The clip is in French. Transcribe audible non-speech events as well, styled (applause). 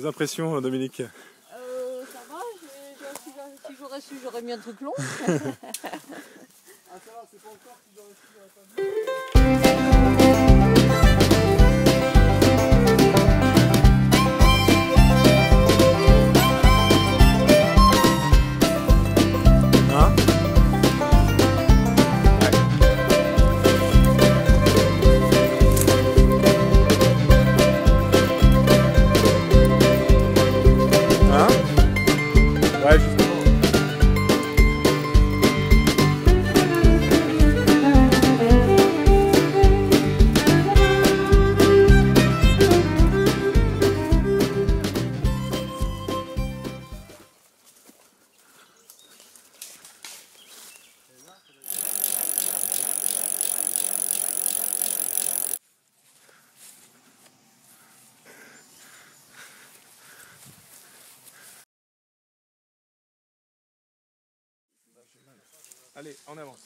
l'impression, Dominique? Euh, ça va, si si j'aurais su, j'aurais mis un truc long. (laughs) (laughs) Ah, ça va, c'est pas encore si j'aurais su, j'aurais pas vu. Allez, en avance.